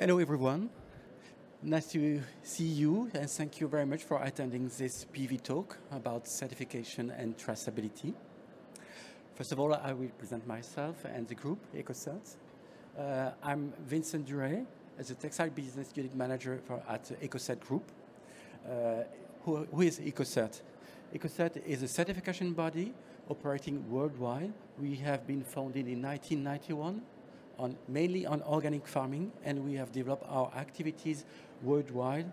Hello, everyone. Nice to see you, and thank you very much for attending this PV talk about certification and traceability. First of all, I will present myself and the group, EcoCert. Uh, I'm Vincent Duret, as a textile business unit manager for, at EcoCert Group. Uh, who, who is EcoCert? EcoCert is a certification body operating worldwide. We have been founded in 1991 on, mainly on organic farming, and we have developed our activities worldwide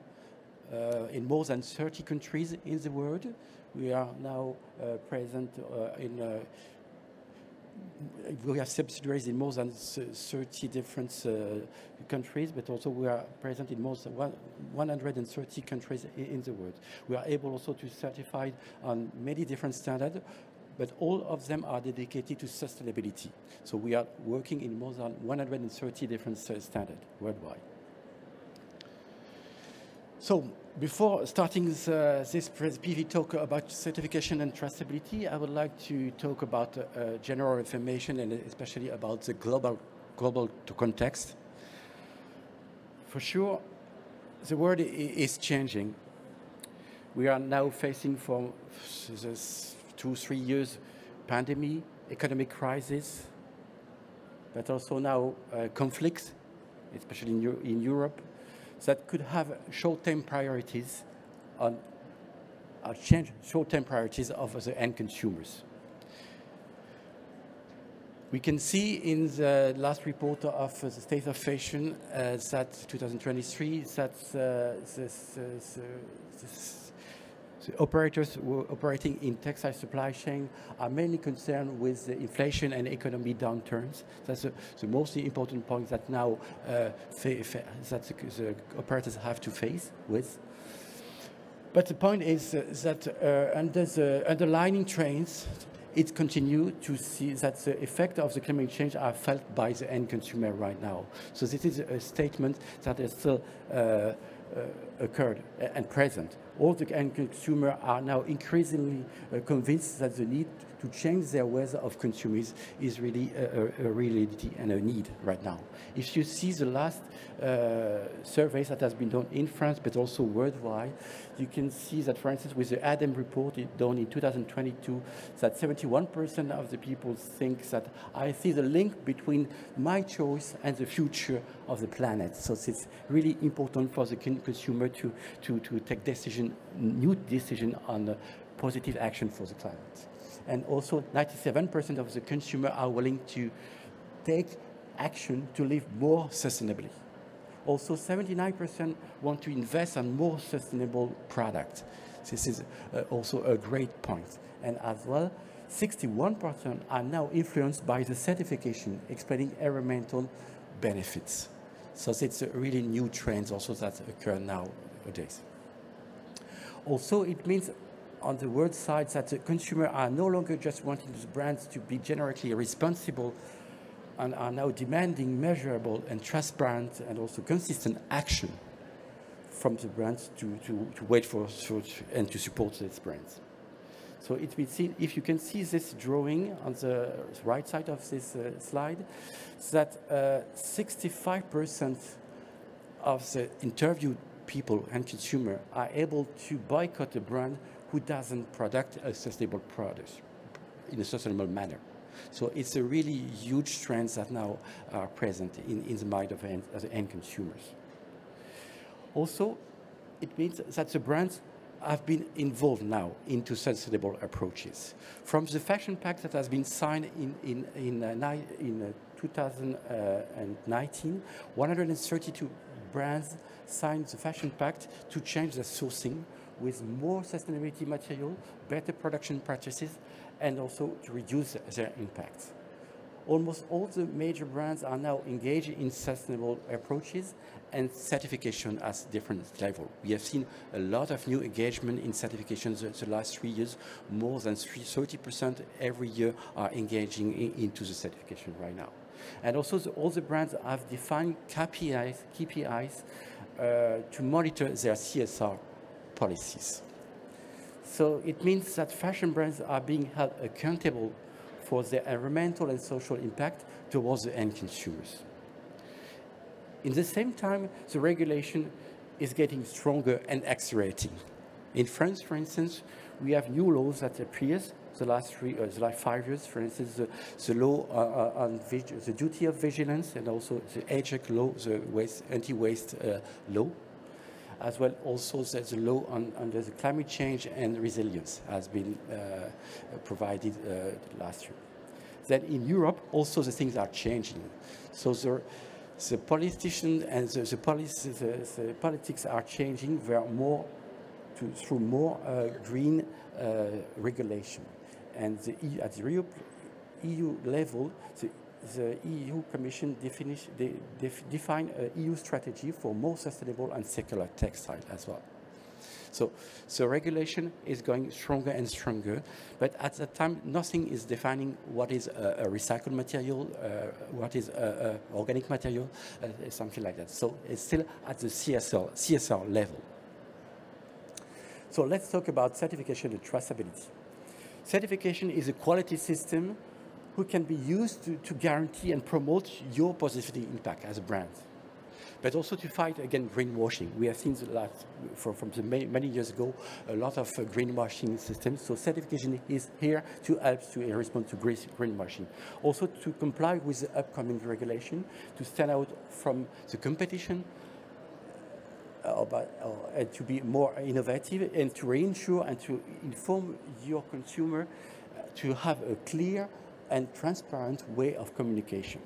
uh, in more than 30 countries in the world. We are now uh, present uh, in uh, we have subsidiaries in more than 30 different uh, countries, but also we are present in more than 130 countries in the world. We are able also to certify on many different standards, but all of them are dedicated to sustainability. So we are working in more than 130 different standards worldwide. So before starting this, uh, this PV talk about certification and traceability, I would like to talk about uh, general information and especially about the global, global context. For sure, the world is changing. We are now facing for this two, three years pandemic, economic crisis, but also now uh, conflicts, especially in, in Europe, that could have short-term priorities on uh, change short-term priorities of the end consumers. We can see in the last report of uh, the State of Fashion uh, that 2023 that uh, this, this, this operators operating in textile supply chain are mainly concerned with the inflation and economy downturns. That's the, the most important point that now uh, that the, the, operators have to face with. But the point is uh, that uh, under the underlying trends, it continues to see that the effect of the climate change are felt by the end consumer right now. So this is a statement that is still uh, uh, occurred and present. All the end consumers are now increasingly uh, convinced that the need to change their ways of consuming is really a, a, reality and a need right now. If you see the last uh, surveys that has been done in France, but also worldwide, you can see that, for instance, with the ADEME report done in 2022, that 71% of the people think that I see the link between my choice and the future of the planet. So it's really important for the consumer to, to, to take decision, new decision on positive action for the climate. And also 97% of the consumer are willing to take action to live more sustainably. Also 79% want to invest on more sustainable products. This is uh, also a great point. And as well, 61% are now influenced by the certification explaining environmental benefits. So it's a really new trends also that occur nowadays. Also, it means on the world side that the consumer are no longer just wanting the brands to be generically responsible and are now demanding measurable and transparent and also consistent action from the brands to, to, to wait for and to support these brands. So it will see, if you can see this drawing on the right side of this uh, slide, that 65% uh, of the interviewed people and consumer are able to boycott a brand who doesn't product a sustainable product in a sustainable manner. So it's a really huge trend that now are present in, in the mind of end, the end consumers. Also, it means that the brands have been involved now into sustainable approaches. From the fashion pact that has been signed in, in, in, uh, in uh, 2019, 132 brands signed the fashion pact to change their sourcing with more sustainability material, better production practices, and also to reduce their impact. Almost all the major brands are now engaged in sustainable approaches and certification at different levels. We have seen a lot of new engagement in certifications the last three years. More than 30% every year are engaging in, into the certification right now. And also the, all the brands have defined KPIs, KPIs uh, to monitor their CSR policies. So it means that fashion brands are being held accountable for their environmental and social impact towards the end consumers. in the same time, the regulation is getting stronger and accelerating. In France, for instance, we have new laws that appear the last three, uh, the last five years. For instance, the, the law uh, uh on the duty of vigilance and also the AGEC law, the waste, anti-waste uh, law, as well also the law on, under the climate change and resilience has been uh, provided uh, last year. Then in Europe, also the things are changing. So the, the politicians and the, the, policy, the, the politics are changing. They are more to, through more uh, green uh, regulation. And the at the EU level, the, the EU Commission definish, de, def, define an EU strategy for more sustainable and circular textile as well. So, so regulation is going stronger and stronger, but at that time, nothing is defining what is a, a recycled material, uh, what is a, a organic material, uh, something like that. So it's still at the CSR, CSR level. So let's talk about certification and traceability. Certification is a quality system who can be used to, to guarantee and promote your positive impact as a brand but also to fight against greenwashing. We have seen that from, from many, many, years ago, a lot of uh, greenwashing systems. So certification is here to help to uh, respond to greenwashing. Also to comply with the upcoming regulation, to stand out from the competition, uh, about, uh, and to be more innovative and to reinsure and to inform your consumer uh, to have a clear and transparent way of communication.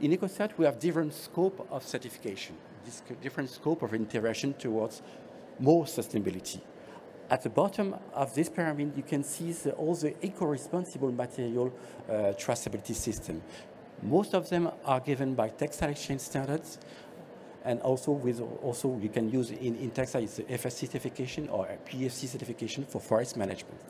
In EcoCert, we have different scope of certification, different scope of interaction towards more sustainability. At the bottom of this pyramid, you can see the, all the eco-responsible material uh, traceability system. Most of them are given by textile exchange standards, and also with also you can use in, in textile the FSC certification or a PEFC certification for forest management.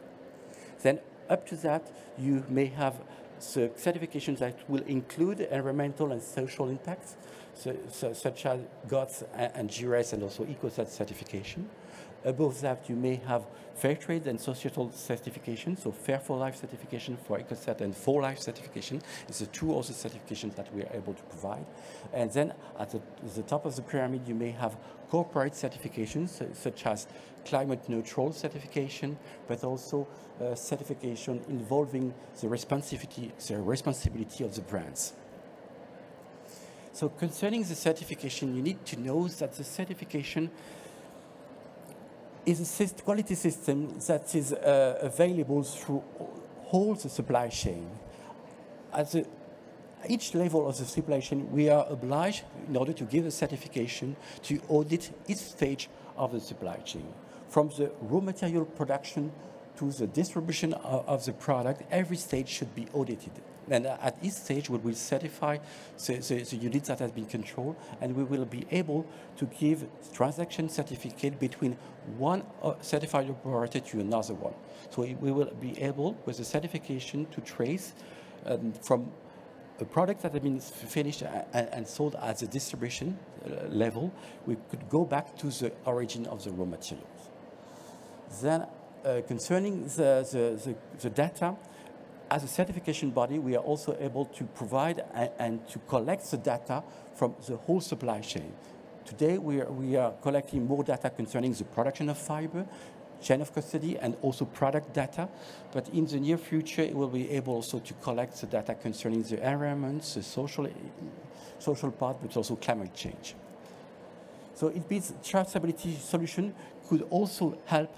Then up to that, you may have certifications that will include environmental and social impacts, so, so, such as GOTS and GRS and also EcoCert certification. Above that, you may have fair trade and societal certification, so Fair for Life certification for EcoCert and For Life certification. It's the two other certifications that we are able to provide. And then at the, the top of the pyramid, you may have corporate certifications, such as climate neutral certification, but also uh, certification involving the responsibility, the responsibility of the brands. So concerning the certification, you need to know that the certification is a quality system that is uh, available through all the supply chain. At the, each level of the supply chain, we are obliged, in order to give a certification, to audit each stage of the supply chain. From the raw material production to the distribution of, of the product, every stage should be audited. And at each stage, we will certify the, the, the, units that have been controlled, and we will be able to give transaction certificate between one uh, certified operator to another one. So we will be able, with the certification, to trace um, from a product that has been finished and, and sold at the distribution uh, level, we could go back to the origin of the raw materials. Then, uh, concerning the, the, the, the data, as a certification body, we are also able to provide and, to collect the data from the whole supply chain. Today, we are, we are collecting more data concerning the production of fiber, chain of custody, and also product data. But in the near future, it will be able also to collect the data concerning the environment, the social, social part, but also climate change. So it means traceability solution could also help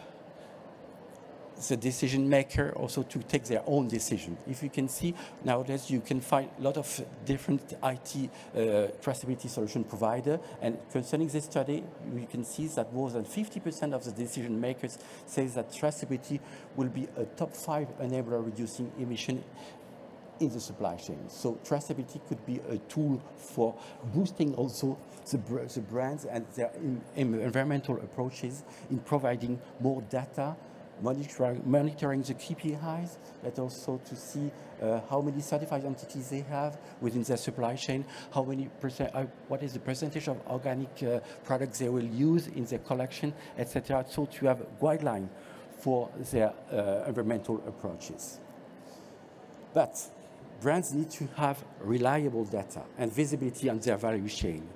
the decision maker also to take their own decision. If you can see nowadays, you can find a lot of different IT uh, traceability solution provider. And concerning this study, you can see that more than 50% of the decision makers say that traceability will be a top five enabler reducing emission in the supply chain. So traceability could be a tool for boosting also the, the brands and their environmental approaches in providing more data monitoring, monitoring the KPIs, but also to see uh, how many certified entities they have within their supply chain, how many percent, uh, what is the percentage of organic uh, products they will use in their collection, etc. So to have a guideline for their uh, environmental approaches. But brands need to have reliable data and visibility on their value chain.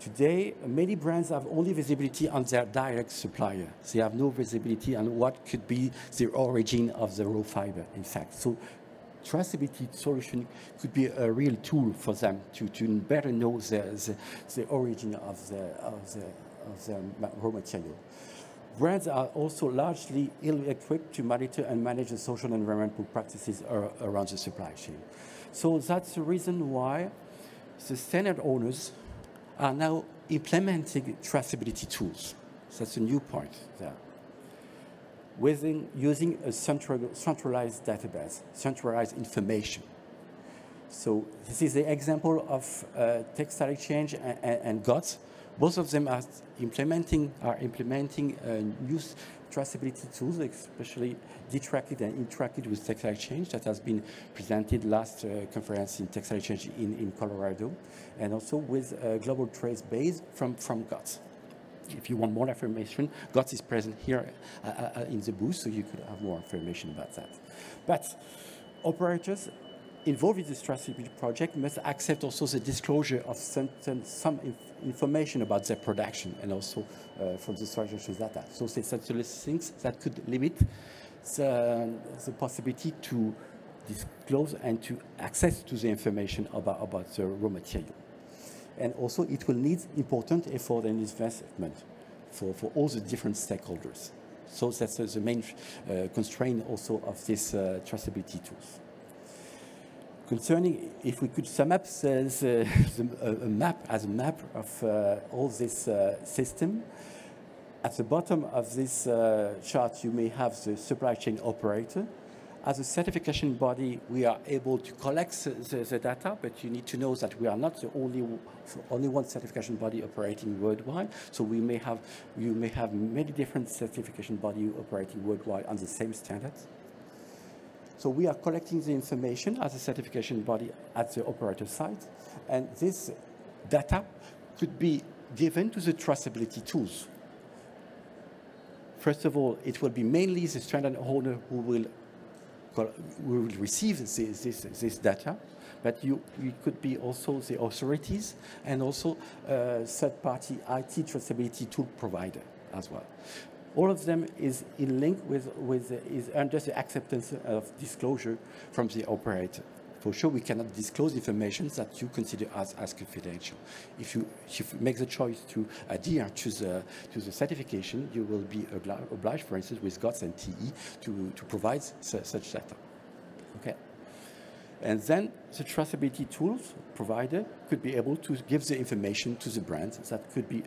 Today, many brands have only visibility on their direct supplier. They have no visibility on what could be the origin of the raw fiber, in fact. So traceability solution could be a real tool for them to, to better know the, the, the origin of the, of, the, of the raw material. Brands are also largely ill-equipped to monitor and manage the social and environmental practices around the supply chain. So that's the reason why the standard owners are now implementing traceability tools. So that's a new point there. Within using a central, centralized database, centralized information. So this is the example of uh, Textile Exchange and, and, and GOTS. Both of them are implementing, are implementing uh, new traceability tools, especially DTrackIt and InTrackIt with Textile Exchange that has been presented last uh, conference in Textile Exchange in, in Colorado, and also with uh, Global Trace Base from, from GOTS. If you want more information, GOTS is present here uh, uh, uh, in the booth, so you could have more information about that. But operators involved in the traceability project must accept also the disclosure of some, some inf information about their production and also uh, from the transaction data. So it's such things that could limit the, the possibility to disclose and to access to the information about, about the raw material. And also it will need important effort and investment for, for all the different stakeholders. So that's uh, the main uh, constraint also of this uh, traceability tools. Concerning, if we could sum up the, the, a map as a map of uh, all this uh, system, at the bottom of this uh, chart, you may have the supply chain operator. As a certification body, we are able to collect the, the, the, data, but you need to know that we are not the only only one certification body operating worldwide. So we may have you may have many different certification body operating worldwide on the same standards. So we are collecting the information as a certification body at the operator site, and this data could be given to the traceability tools First of all, it will be mainly the standard owner who will, who will receive this, this, this data, but you, you could be also the authorities and also uh, third-party IT traceability tool provider as well. All of them is in link with, with is under the acceptance of disclosure from the operator for sure we cannot disclose information that you consider as, as confidential. If you, if you make the choice to adhere to the, to the certification, you will be obliged, for instance, with GOTS and TE to, to provide su such data. Okay. And then the traceability tools provider could be able to give the information to the brands that could be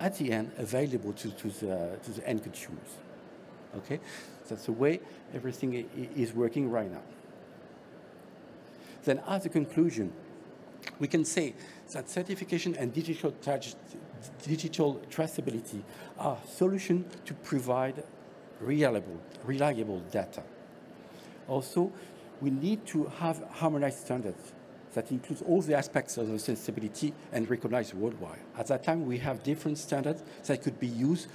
at the end available to, to, the, to the end consumers. Okay, that's the way everything is working right now. Then as a conclusion, we can say that certification and digital, digital traceability are solutions to provide reliable, reliable data. Also, we need to have harmonized standards that includes all the aspects of the sustainability and recognized worldwide. At that time, we have different standards that could be used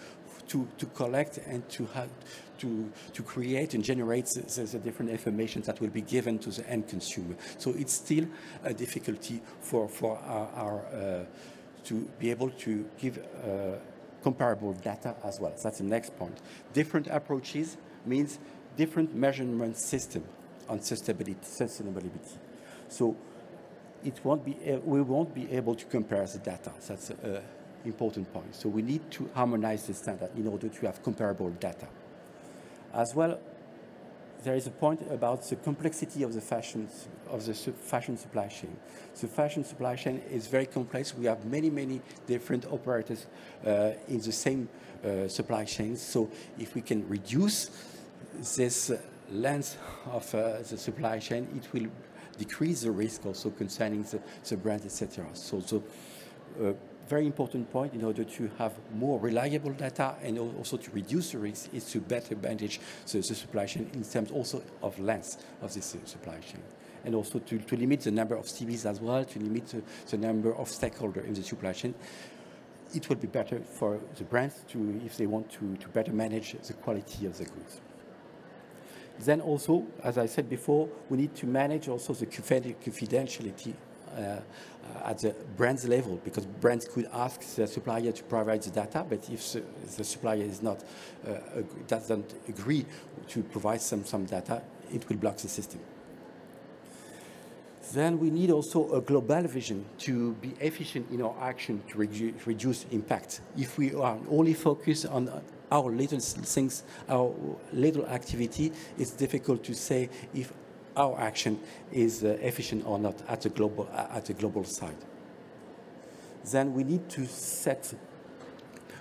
to, to collect and to have to, to create and generate the, the, different information that will be given to the end consumer. So it's still a difficulty for, for our, our uh, to be able to give uh, comparable data as well. That's the next point. Different approaches means different measurement system on sustainability. So it won't be, we won't be able to compare the data. That's an important point. So we need to harmonize the standard in order to have comparable data. As well, there is a point about the complexity of the fashion of the fashion supply chain. The fashion supply chain is very complex. We have many, many different operators uh, in the same uh, supply chain. So if we can reduce this uh, length of uh, the supply chain, it will decrease the risk also concerning the, the brand, etc. So, so uh, very important point in order to have more reliable data and also to reduce the risk is to better manage the, the supply chain in terms also of length of this uh, supply chain. And also to, to limit the number of CVs as well, to limit the, the number of stakeholders in the supply chain. It would be better for the brands to, if they want to, to better manage the quality of the goods. Then also, as I said before, we need to manage also the confidentiality uh, at the brand's level because brands could ask the supplier to provide the data, but if the, supplier is not uh, doesn't agree to provide some some data, it will block the system. Then we need also a global vision to be efficient in our action to redu reduce impact. If we are only focused on our little things, our little activity, it's difficult to say if our action is uh, efficient or not at a global at a global side. Then we need to set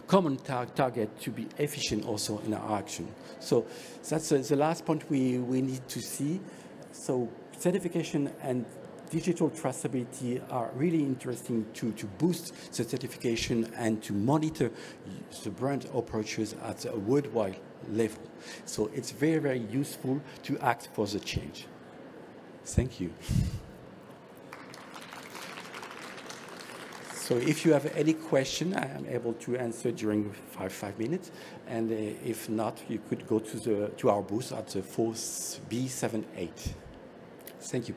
common tar target to be efficient also in our action. So that's uh, the last point we, we need to see. So certification and digital traceability are really interesting to, to boost the certification and to monitor the brand approaches at a worldwide level. So it's very, very useful to act for the change. Thank you. So if you have any question, I am able to answer during five, five minutes. And uh, if not, you could go to, the, to our booth at the 4B78. Thank you.